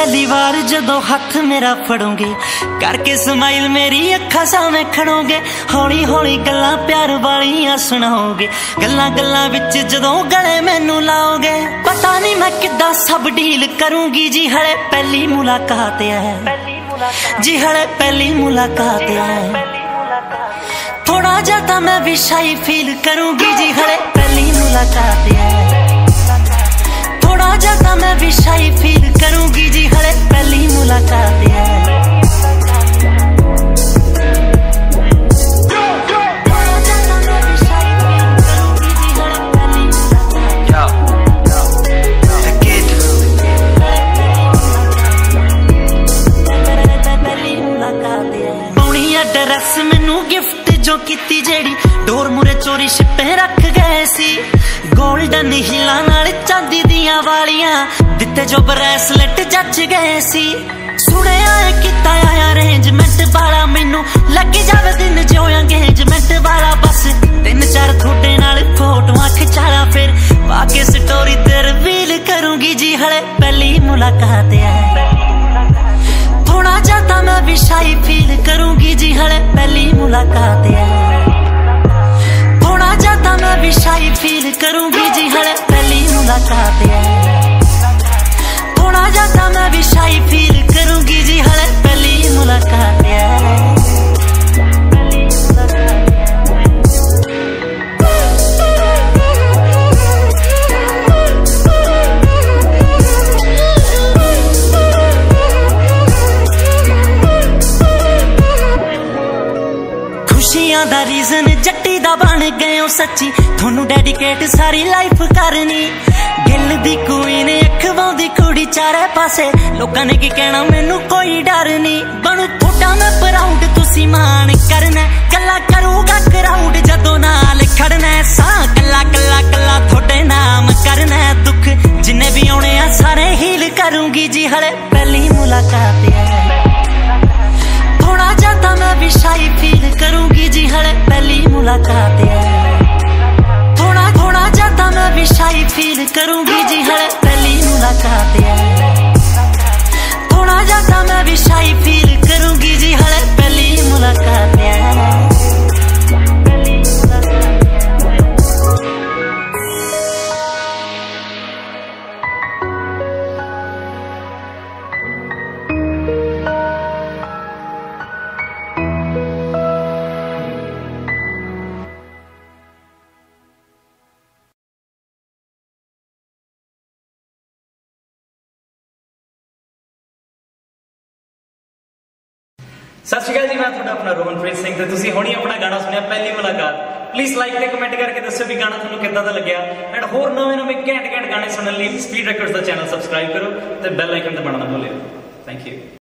ਪਹਿਲੀ ਵਾਰ ਜਦੋਂ ਹੱਥ ਮੇਰਾ ਫੜੋਗੇ ਕਰਕੇ ਸਮਾਈਲ ਮੇਰੀ ਅੱਖਾਂ ਸਾਹਮਣੇ ਖੜੋਗੇ ਹੌਲੀ ਹੌਲੀ ਗੱਲਾਂ ਪਿਆਰ ਵਾਲੀਆਂ ਸੁਣਾਓਗੇ ਗੱਲਾਂ ਗੱਲਾਂ ਵਿੱਚ ਜਦੋਂ ਗਲੇ ਮੈਨੂੰ ਲਾਓਗੇ ਪਤਾ ਨਹੀਂ ਮੈਂ ਕਿੱਦਾਂ ਸਭ ਡੀਲ ਕਰੂੰਗੀ ਜੀ ਹਲੇ ਪਹਿਲੀ ਮੁਲਾਕਾਤ ਹੈ ਜੀ ਹਲੇ ਪਹਿਲੀ ਮੁਲਾਕਾਤ ਹੈ ਥੋੜਾ ਜਿਹਾ ਤਾਂ ਮੈਂ ਵੀ ਸ਼ਾਈ ਫੀਲ ਕਰੂੰਗੀ ਜੀ ਹਲੇ ਪਹਿਲੀ ਮੁਲਾਕਾਤ ਹੈ ਥੋੜਾ ਜਿਹਾ ਤਾਂ ਮੈਂ ਵੀ ਸ਼ਾਈ ਫੀਲ ਮੁਲਾਕਾਤ ਹੈ ਡਰੈਸ ਮੈਨੂੰ ਗਿਫਟ ਜੋ ਕੀਤੀ ਜਿਹੜੀ ਡੋਰ ਮੁਰੇ ਚੋਰੀ ਛਿਪੇ ਰੱਖ ਗਏ ਸੀ 골ਡਨ ਹੀਲਾਂ ਨਾਲ ਵਾਲੀਆਂ ਦਿੱਤੇ ਜੋ ਬਰੈਸਲੇਟ ਜੱਜ ਗਏ ਸੀ। ਸੁਣਿਆ ਏ ਕੀਤਾ ਆ ਅਰੇਂਜਮੈਂਟ ਵਾਲਾ, ਮੈਨੂੰ ਲੱਗੀ ਜਾਵੇ ਦਿਨ ਜੋ ਅੰਗੇਜਮੈਂਟ ਵਾਲਾ। ਬਸ ਤਿੰਨ ਚਾਰ ਥੋੜੇ ਨਾਲ ਫੋਟੋਆਂ ਖਿਚਾਲਾ ਫਿਰ ਪਾ ਕੇ ਸਟੋਰੀ ਤੇ ਰਿਵੀਲ ਕਰੂੰਗੀ ਜੀ। ਹਲੇ ਪਹਿਲੀ ਮੁਲਾਕਾਤ ਹੈ ਥੋੜਾ ਜਿਹਾ ਮੈਂ ਵੀ ਸ਼ਾਈ ਫੀਲ ਕਰੂੰਗੀ ਜੀ। ਹਲੇ ਪਹਿਲੀ ਮੁਲਾਕਾਤ ਹੈ ਖੁਸ਼ੀਆਂ ਦਾ ਰੀਜ਼ਨ ਜੱਟੀ ਦਾ ਬਣ ਗਏ ਹੋ ਸੱਚੀ। ਤੁਹਾਨੂੰ ਡੈਡੀਕੇਟ ਸਾਰੀ ਲਾਈਫ ਕਰਨੀ। ਗਿੱਲ ਦੀ ਕੁਈਨ ਅੱਖਵਾਂ ਕੁੜੀ ਚਾਰੇ ਪਾਸੇ। ਲੋਕਾਂ ਨੇ ਕੀ ਕਹਿਣਾ, ਮੈਨੂੰ ਕੋਈ ਡਰ ਨਹੀਂ ਬਣੂ ਤੁਹਾਡਾ ਮੈਂ ਪ੍ਰਾਊਡ ਤੁਸੀਂ ਮਾਣ ਕਰਨਾ। ਕੱਲਾ ਕਰੂਗਾ ਕਰਾਊਡ ਜਦੋਂ ਨਾਲ ਖੜਨਾ। ਸਾਹ ਕੱਲਾ ਕੱਲਾ ਸਤਿ ਸ਼੍ਰੀ ਅਕਾਲ ਜੀ, ਮੈਂ ਤੁਹਾਡਾ ਆਪਣਾ ਰੋਮਨਪ੍ਰੀਤ ਸਿੰਘ ਤੇ ਤੁਸੀਂ ਹੁਣੀ ਆਪਣਾ ਗਾਣਾ ਸੁਣਿਆ, ਪਹਿਲੀ ਮੁਲਾਕਾਤ। ਪਲੀਜ਼ ਲਾਈਕ ਤੇ ਕਮੈਂਟ ਕਰਕੇ ਦੱਸਿਓ ਵੀ ਗਾਣਾ ਤੁਹਾਨੂੰ ਕਿੱਦਾਂ ਦਾ ਲੱਗਿਆ। ਐਂਡ ਹੋਰ ਨਵੇਂ ਨਵੇਂ ਘੈਂਟ ਘੈਂਟ ਗਾਣੇ ਸੁਣਨ ਲਈ ਸਪੀਡ ਰੈਕੋਰਡਸ ਦਾ ਚੈਨਲ ਸਬਸਕ੍ਰਾਈਬ ਕਰੋ ਤੇ ਬੈਲ ਆਈਕਨ ਦਬਾਉਣਾ ਨਾ ਭੁੱਲਿਓ। Thank you